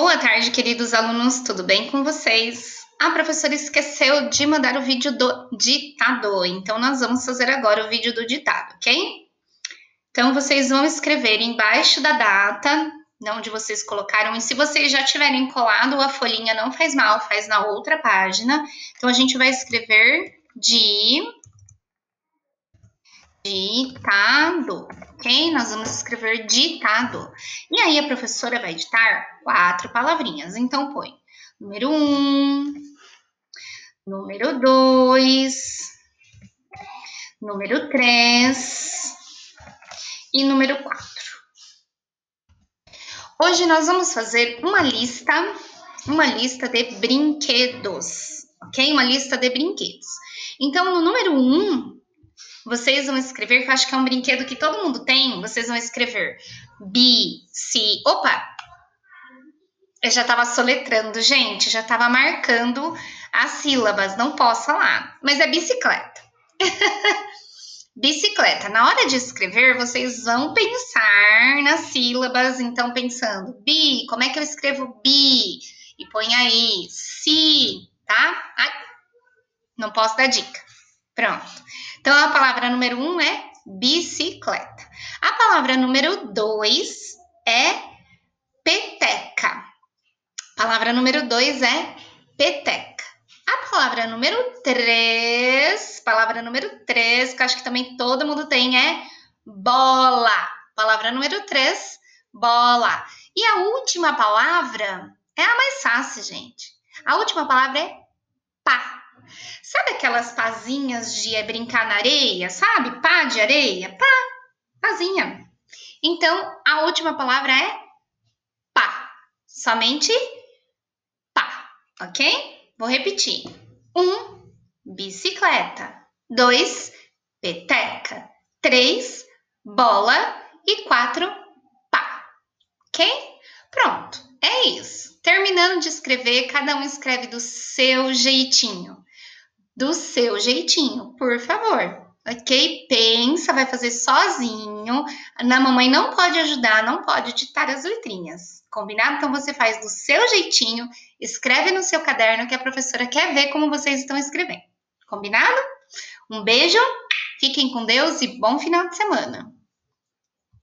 Boa tarde, queridos alunos, tudo bem com vocês? A professora esqueceu de mandar o vídeo do ditado, então nós vamos fazer agora o vídeo do ditado, ok? Então vocês vão escrever embaixo da data, onde vocês colocaram, e se vocês já tiverem colado a folhinha, não faz mal, faz na outra página. Então a gente vai escrever de ditado, ok? Nós vamos escrever ditado. E aí a professora vai ditar quatro palavrinhas. Então põe número um, número dois, número três e número quatro. Hoje nós vamos fazer uma lista, uma lista de brinquedos, ok? Uma lista de brinquedos. Então, no número um, vocês vão escrever, que eu acho que é um brinquedo que todo mundo tem, vocês vão escrever bi, si, opa! Eu já tava soletrando, gente, já tava marcando as sílabas, não posso falar, mas é bicicleta. bicicleta. Na hora de escrever, vocês vão pensar nas sílabas, então pensando, bi, como é que eu escrevo bi? E põe aí, si, tá? Ai, não posso dar dica. Pronto. Então, a palavra número um é bicicleta. A palavra número dois é peteca. A palavra número dois é peteca. A palavra número três, palavra número três, que acho que também todo mundo tem, é bola. Palavra número três, bola. E a última palavra é a mais fácil, gente. A última palavra é pá. Sabe aquelas pazinhas de é brincar na areia, sabe? Pá de areia? Pá, pazinha. Então, a última palavra é pá. Somente pá, ok? Vou repetir. Um, bicicleta. Dois, peteca. Três, bola. E quatro, pá. Ok? Pronto, é isso. Terminando de escrever, cada um escreve do seu jeitinho do seu jeitinho, por favor. Ok? Pensa, vai fazer sozinho. Na mamãe não pode ajudar, não pode ditar as letrinhas. Combinado? Então você faz do seu jeitinho, escreve no seu caderno que a professora quer ver como vocês estão escrevendo. Combinado? Um beijo, fiquem com Deus e bom final de semana.